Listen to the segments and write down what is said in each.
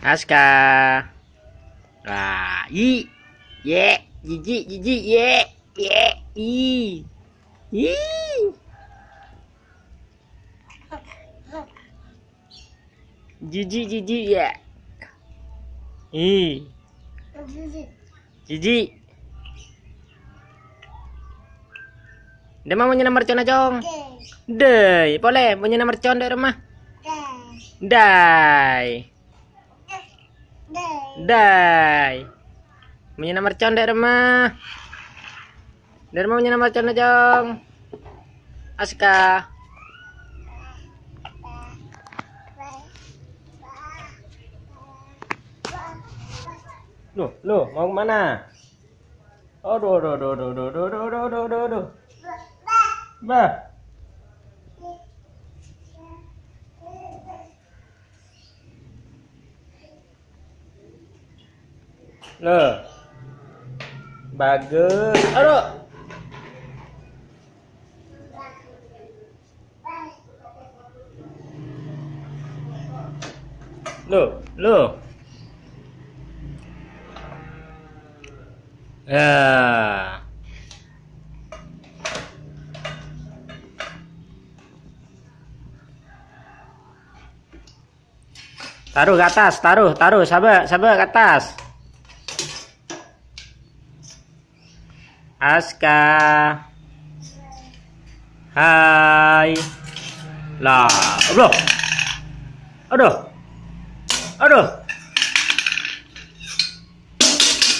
Aska. Ah, i. Ye, jiji, jiji, ye, ye, i. I. Jiji, jiji, ye. I. Jiji. Dia mau nyenam mercon aja. Deh, boleh mau nyenam mercon di rumah. Dai. Dai. Mau nyenam mercon di rumah. Dari mau nyenam mercon aja. Aska. Loh, loh, mau ke mana? Aduh, aduh, aduh, aduh, aduh, aduh, aduh, aduh, aduh. Bah. Loh. Bagus. Aduh. Loh, loh. Ya. Taruh ke atas, taruh, taruh, sabar, sabar ke atas. Aska. Hai. Lah, aduh. Aduh. Aduh.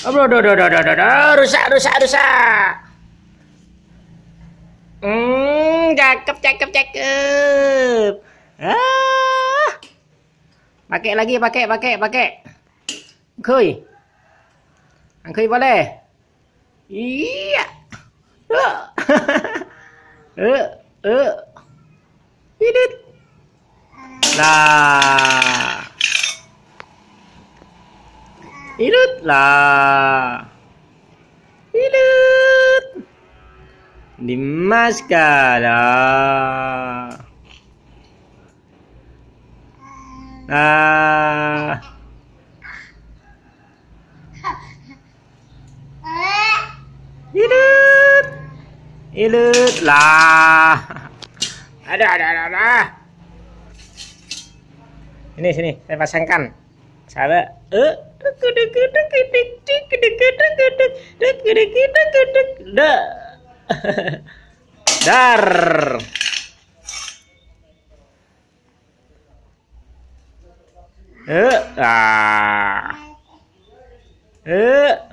Aduh, aduh, aduh, aduh, aduh, aduh, rusak, rusak, rusak. Hmm, cakep, cakep, cakep. Ah. Pakai lagi, pakai, pakai, pakai. Angkuy. Angkuy boleh. Iya. Eh. Eh. Eh. Idit. Lah. Idut lah. Idut. Dimas kala. Ah. Hidut. Hidut lah. Ada, ada, ada, ada. Ini sini, saya pasangkan. Sahabat. Eh. Dar. Eh, ah. Eh.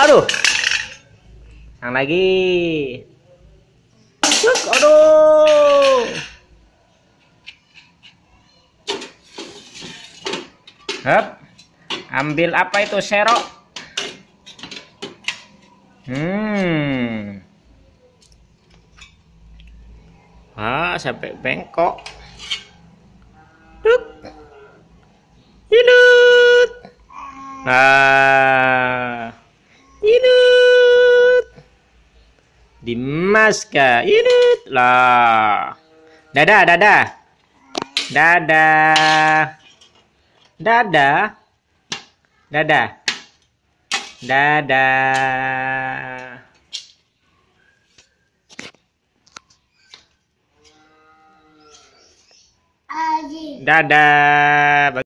Aduh. Yang lagi. Cuk, aduh. Hap. Ambil apa itu serok? Hmm. Ah, sampai bengkok. Duk. Hilut. Nah. Dimas kah? Hilut. Lah. Dadah, dadah. Dadah. Dadah. Dadah. Dadah. Dadah.